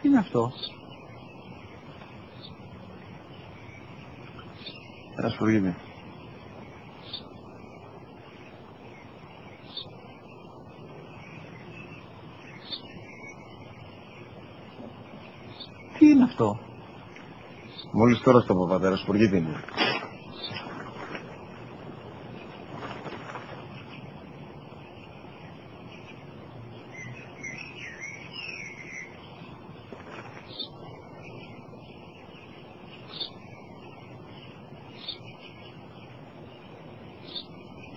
Τι είναι αυτό; Ένας σπουργίτη. Τι είναι αυτό; Μόλις τώρα στο πατέρα, σπουργίτη είναι.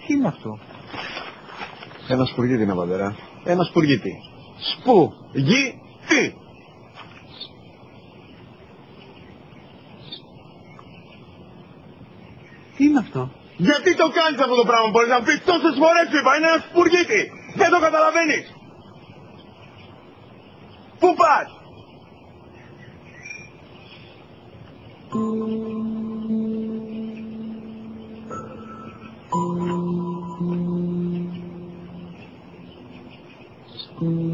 Τι είναι αυτό; Ένας σπουργίτη είναι πατέρα. Ένας σπουργίτη. Σπου. Γη, τι. Τι είναι αυτό; Γιατί το κάνεις αυτό το πράγμα, μπορείς να μου πεις τόσες φορές σου είπα, είναι ένας σπουργίτη. Δεν το καταλαβαίνεις. Πού πας; Mm-hmm.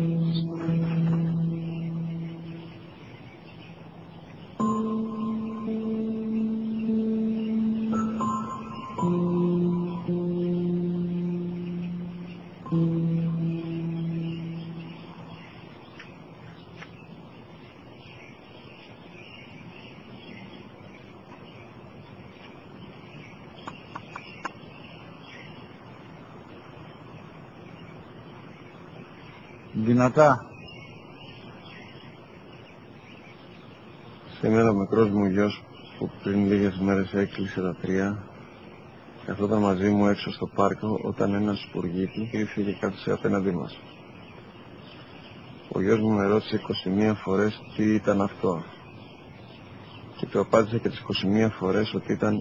Δυνατά. Σήμερα ο μικρός μου γιος που πριν λίγες μέρες έκλεισε τα τρία καθόταν μαζί μου έξω στο πάρκο όταν ένας σπουργίτης ήρθε και κάθισε απέναντί μας. Ο γιος μου με ρώτησε 21 φορές τι ήταν αυτό και του απάντησα και τις 21 φορές ότι ήταν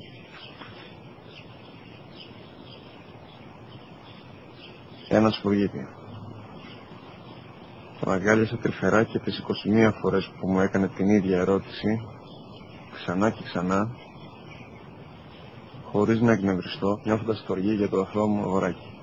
ένας σπουργίτη. Τον αγκάλιασα τρυφερά και τις 21 φορές που μου έκανε την ίδια ερώτηση, ξανά και ξανά, χωρίς να εκνευριστώ, νιώθοντας στοργή για το αθώο μου αγοράκι.